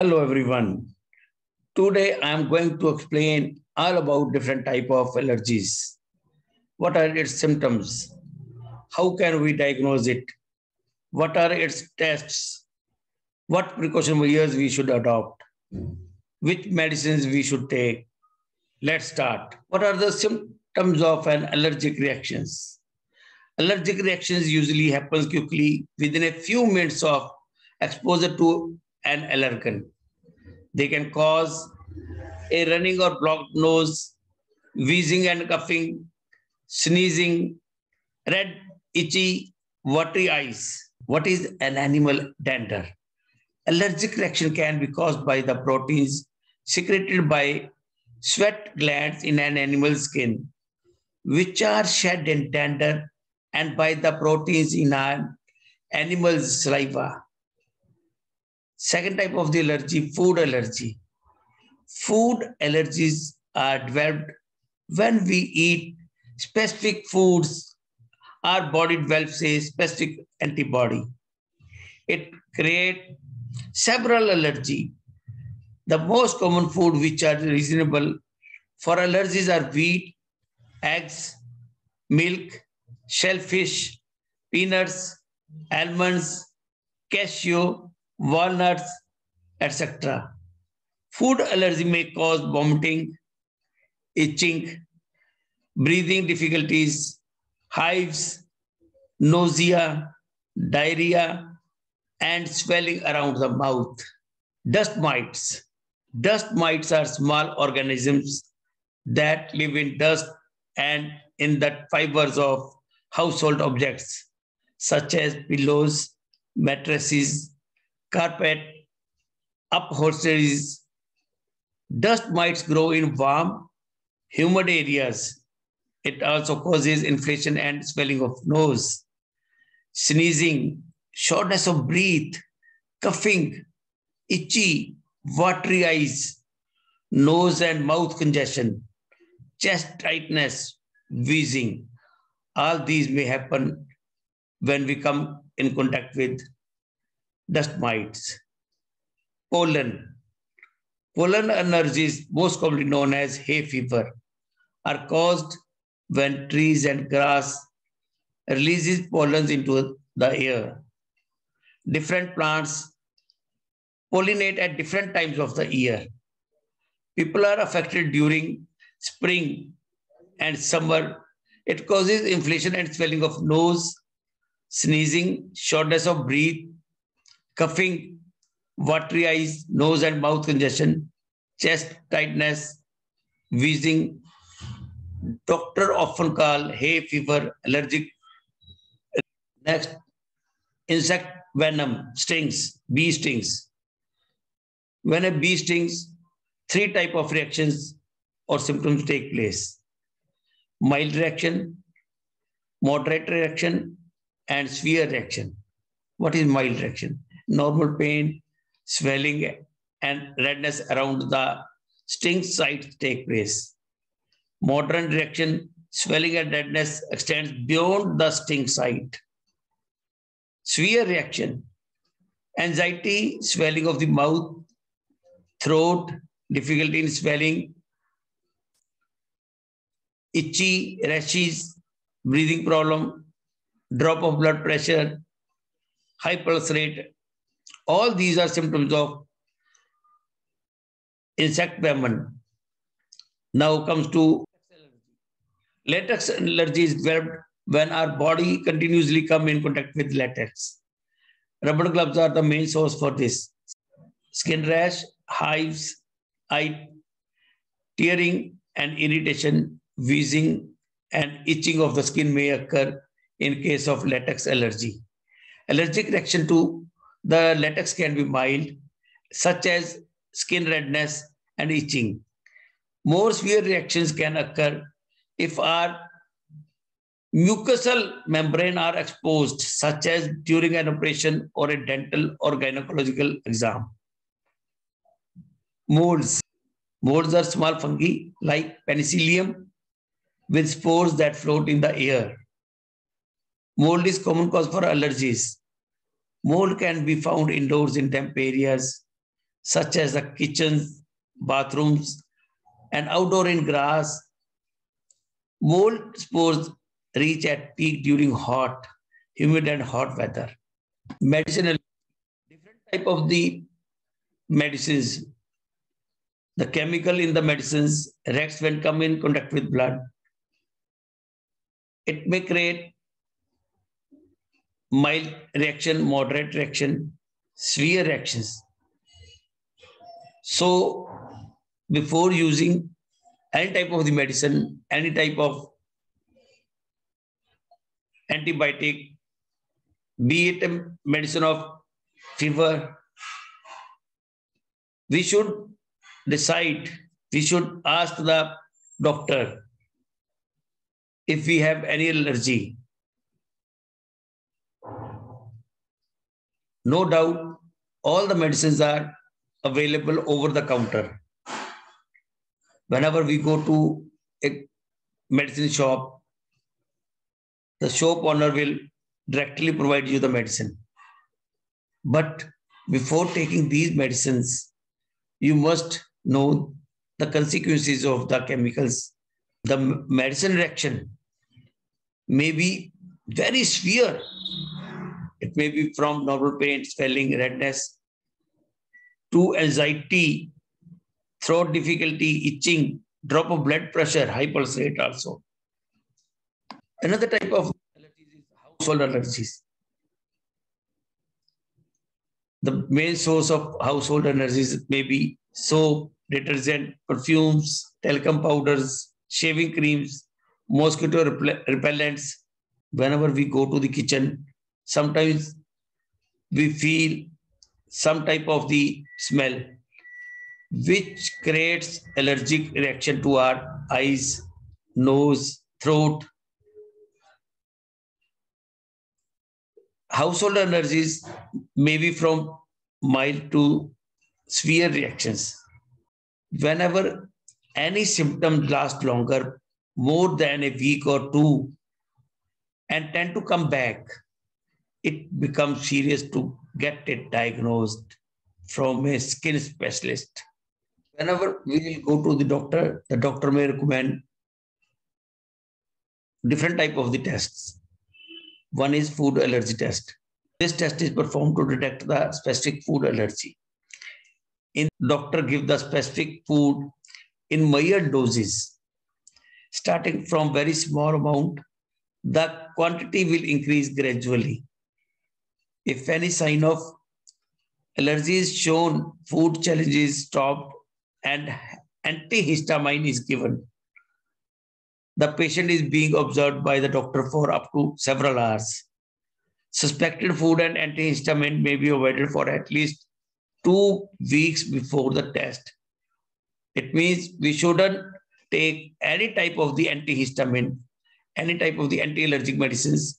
Hello everyone. Today I am going to explain all about different type of allergies. What are its symptoms? How can we diagnose it? What are its tests? What precaution measures we should adopt? Which medicines we should take? Let's start. What are the symptoms of an allergic reactions? Allergic reactions usually happens quickly within a few minutes of exposure to an allergen. They can cause a running or blocked nose, wheezing and coughing, sneezing, red, itchy, watery eyes. What is an animal dander? Allergic reaction can be caused by the proteins secreted by sweat glands in an animal's skin, which are shed in dander and by the proteins in an animal's saliva. Second type of the allergy, food allergy. Food allergies are developed when we eat specific foods. Our body develops a specific antibody. It creates several allergy. The most common food which are reasonable for allergies are wheat, eggs, milk, shellfish, peanuts, almonds, cashew, walnuts, etc. Food allergy may cause vomiting, itching, breathing difficulties, hives, nausea, diarrhea, and swelling around the mouth. Dust mites. Dust mites are small organisms that live in dust and in the fibers of household objects such as pillows, mattresses, carpet, upholsteries. Dust mites grow in warm, humid areas. It also causes inflammation and swelling of nose, sneezing, shortness of breath, coughing, itchy, watery eyes, nose and mouth congestion, chest tightness, wheezing. All these may happen when we come in contact with dust mites. Pollen. Pollen allergies, most commonly known as hay fever, are caused when trees and grass releases pollens into the air. Different plants pollinate at different times of the year. People are affected during spring and summer. It causes inflammation and swelling of nose, sneezing, shortness of breath, coughing, watery eyes, nose and mouth congestion, chest tightness, wheezing. Doctor often call hay fever allergic. Next, insect venom, stings, bee stings. When a bee stings, three type of reactions or symptoms take place. Mild reaction, moderate reaction, and severe reaction. What is mild reaction? Normal pain, swelling, and redness around the sting site take place. Modern reaction, swelling and redness extends beyond the sting site. Severe reaction, anxiety, swelling of the mouth, throat, difficulty in swelling, itchy, rashes, breathing problem, drop of blood pressure, high pulse rate, all these are symptoms of insect venom. Now comes to latex allergy is developed when our body continuously come in contact with latex. Rubber gloves are the main source for this. Skin rash, hives, eye tearing and irritation, wheezing and itching of the skin may occur in case of latex allergy. Allergic reaction to the latex can be mild, such as skin redness and itching. More severe reactions can occur if our mucosal membrane are exposed, such as during an operation or a dental or gynecological exam. Molds. Molds are small fungi like penicillium with spores that float in the air. Mold is common cause for allergies. Mold can be found indoors in damp areas, such as the kitchens, bathrooms, and outdoor in grass. Mold spores reach at peak during hot, humid, and hot weather. Medicinal, different type of the medicines. The chemical in the medicines reacts when come in contact with blood. It may create mild reaction, moderate reaction, severe reactions. So before using any type of the medicine, any type of antibiotic, be it a medicine of fever, we should decide, we should ask the doctor if we have any allergy. No doubt, all the medicines are available over the counter. Whenever we go to a medicine shop, the shop owner will directly provide you the medicine. But before taking these medicines, you must know the consequences of the chemicals. The medicine reaction may be very severe. It may be from normal pain, swelling, redness, to anxiety, throat difficulty, itching, drop of blood pressure, high pulse rate also. Another type of allergies is household allergies. The main source of household allergies may be soap, detergent, perfumes, talcum powders, shaving creams, mosquito repellents. Whenever we go to the kitchen, sometimes we feel some type of the smell which creates allergic reaction to our eyes, nose, throat. Household allergies may be from mild to severe reactions. Whenever any symptom lasts longer, more than a week or two, and tend to come back, it becomes serious to get it diagnosed from a skin specialist. Whenever we will go to the doctor, the doctor may recommend different type of the tests. One is food allergy test. This test is performed to detect the specific food allergy. In doctor give the specific food in measured doses, starting from very small amount. The quantity will increase gradually. If any sign of allergy is shown, food challenge is stopped, and antihistamine is given. The patient is being observed by the doctor for up to several hours. Suspected food and antihistamine may be avoided for at least two weeks before the test. It means we shouldn't take any type of the antihistamine, any type of the anti-allergic medicines.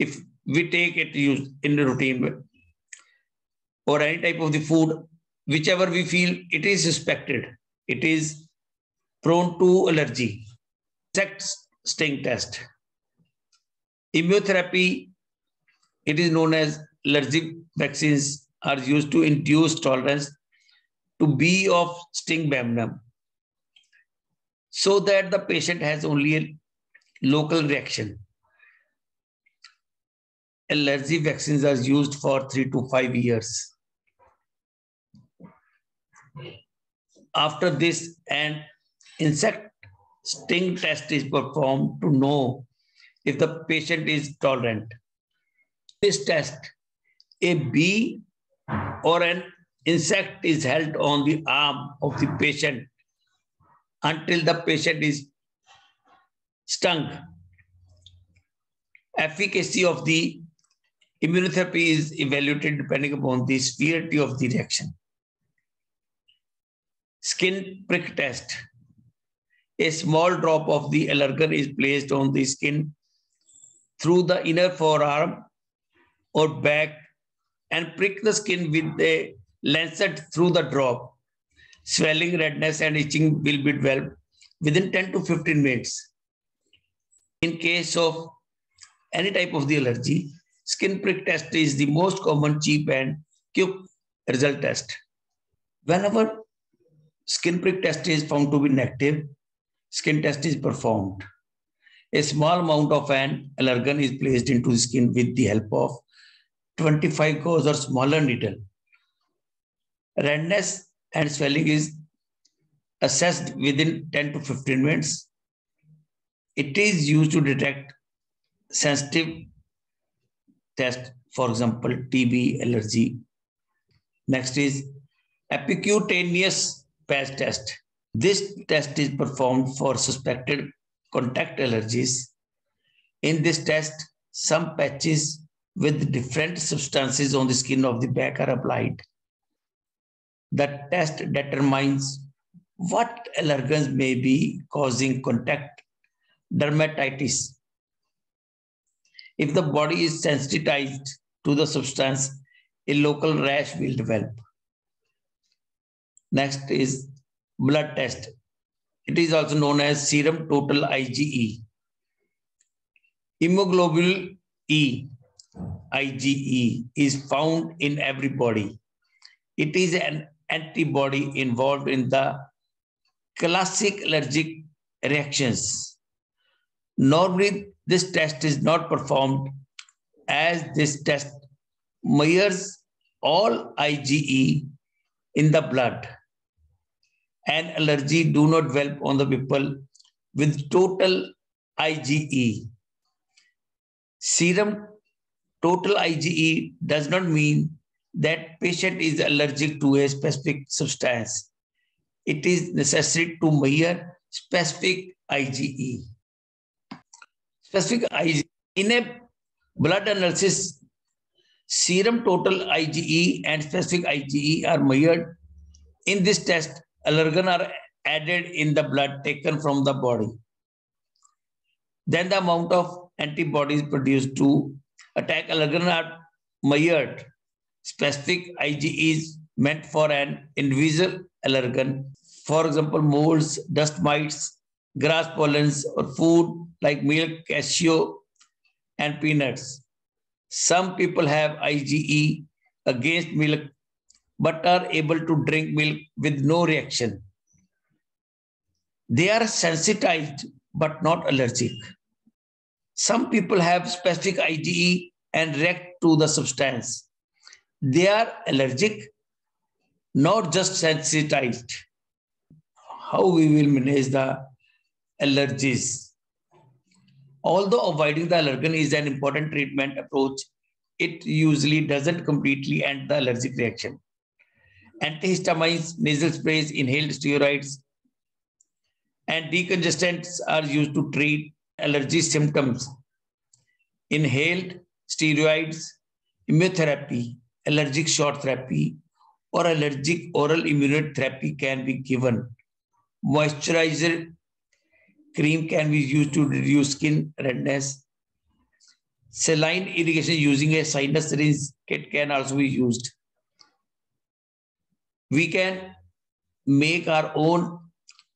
If we take it used in the routine way or any type of the food, whichever we feel it is suspected, it is prone to allergy. Insect sting test. Immunotherapy, it is known as allergic vaccines are used to induce tolerance to bee of sting venom so that the patient has only a local reaction. Allergy vaccines are used for three to five years. After this, an insect sting test is performed to know if the patient is tolerant. This test, a bee or an insect is held on the arm of the patient until the patient is stung. Efficacy of the immunotherapy is evaluated depending upon the severity of the reaction. Skin prick test. A small drop of the allergen is placed on the skin through the inner forearm or back and prick the skin with a lancet through the drop. Swelling, redness, and itching will be developed within 10 to 15 minutes. In case of any type of the allergy, skin prick test is the most common cheap and quick result test. Whenever skin prick test is found to be negative, skin test is performed. A small amount of an allergen is placed into the skin with the help of 25 gauge or smaller needle. Redness and swelling is assessed within 10 to 15 minutes. It is used to detect sensitive test, for example, TB, allergy. Next is epicutaneous patch test. This test is performed for suspected contact allergies. In this test, some patches with different substances on the skin of the back are applied. The test determines what allergens may be causing contact dermatitis. If the body is sensitized to the substance, a local rash will develop. Next is blood test. It is also known as serum total IgE. Hemoglobin E, IgE, is found in every body. It is an antibody involved in the classic allergic reactions. Normally, this test is not performed as this test measures all IgE in the blood and allergy do not develop on the people with total IgE. Serum total IgE does not mean that patient is allergic to a specific substance. It is necessary to measure specific IgE. Specific IgE in a blood analysis, serum total IgE and specific IgE are measured. In this test, allergen are added in the blood taken from the body. Then the amount of antibodies produced to attack allergen are measured. Specific IgE is meant for an individual allergen. For example, molds, dust mites, grass pollens, or food like milk, cashew, and peanuts. Some people have IgE against milk but are able to drink milk with no reaction. They are sensitized but not allergic. Some people have specific IgE and react to the substance. They are allergic, not just sensitized. How we will manage the allergies? Although avoiding the allergen is an important treatment approach, it usually doesn't completely end the allergic reaction antihistamines, nasal sprays, inhaled steroids, and decongestants are used to treat allergy symptoms. Inhaled steroids, immunotherapy, allergic shock therapy, or allergic oral immunotherapy can be given. Moisturizer cream can be used to reduce skin redness. Saline irrigation using a sinus syringe kit can also be used we can make our own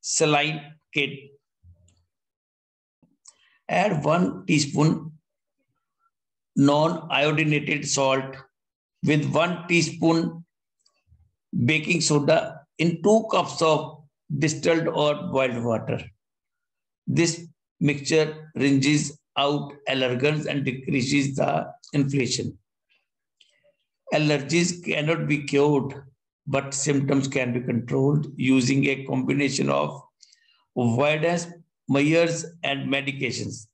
saline kit. Add one teaspoon non-iodinated salt with one teaspoon baking soda in two cups of distilled or boiled water. This mixture rinses out allergens and decreases the inflation. Allergies cannot be cured but symptoms can be controlled using a combination of avoidance measures and medications,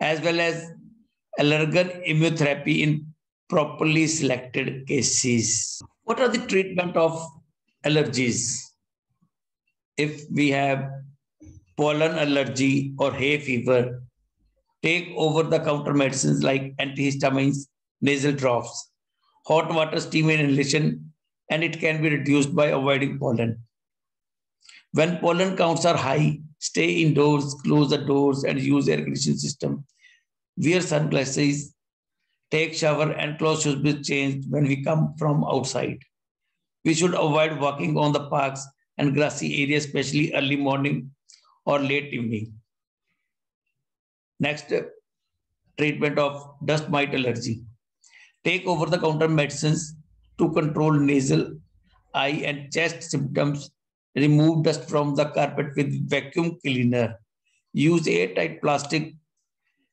as well as allergen immunotherapy in properly selected cases. What are the treatment of allergies? If we have pollen allergy or hay fever, take over-the-counter medicines like antihistamines, nasal drops, hot water steam inhalation and it can be reduced by avoiding pollen. When pollen counts are high, stay indoors, close the doors, and use air conditioning system. Wear sunglasses, take shower, and clothes should be changed when we come from outside. We should avoid walking on the parks and grassy areas, especially early morning or late evening. Next, treatment of dust mite allergy. Take over the counter medicines to control nasal eye, and chest symptoms, remove dust from the carpet with vacuum cleaner. Use airtight plastic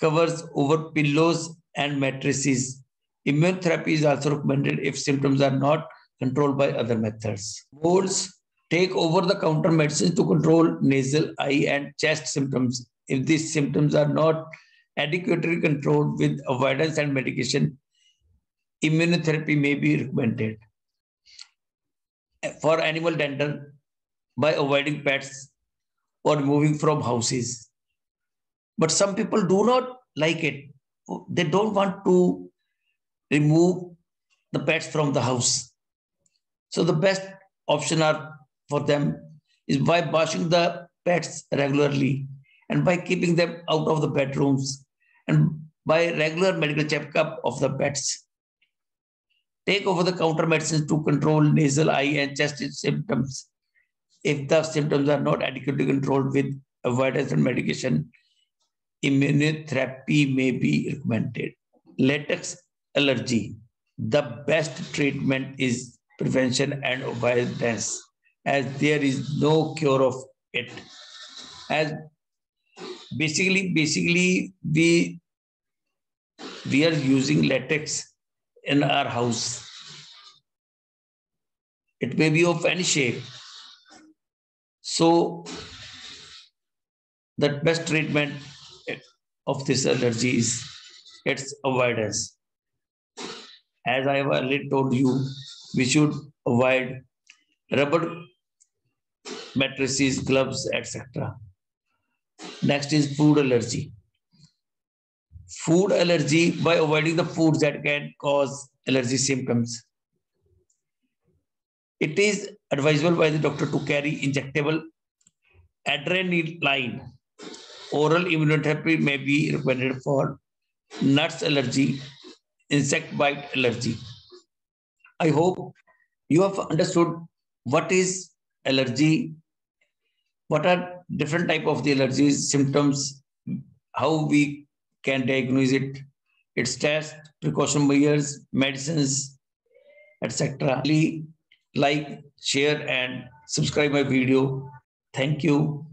covers over pillows and mattresses. Immunotherapy is also recommended if symptoms are not controlled by other methods. Molds take over the counter medicines to control nasal, eye, and chest symptoms. If these symptoms are not adequately controlled with avoidance and medication, immunotherapy may be recommended. For animal dander, by avoiding pets or moving from houses. But some people do not like it. They don't want to remove the pets from the house. So the best option are for them is by washing the pets regularly and by keeping them out of the bedrooms and by regular medical checkup of the pets. Take over the counter medicines to control nasal, eye, and chest symptoms if the symptoms are not adequately controlled with avoidance and medication, immunotherapy may be recommended. Latex allergy. The best treatment is prevention and avoidance, as there is no cure of it. As basically, basically, we we are using latex in our house. It may be of any shape so the best treatment of this allergy is its avoidance. As I have already told you, we should avoid rubber mattresses, gloves, etc. Next is food allergy. Food allergy by avoiding the foods that can cause allergy symptoms. It is advisable by the doctor to carry injectable adrenaline. Oral immunotherapy may be recommended for nuts allergy, insect bite allergy. I hope you have understood what is allergy, what are different type of the allergies, symptoms, how we can diagnose it, its test, precaution measures, medicines, etc like, share, and subscribe my video. Thank you.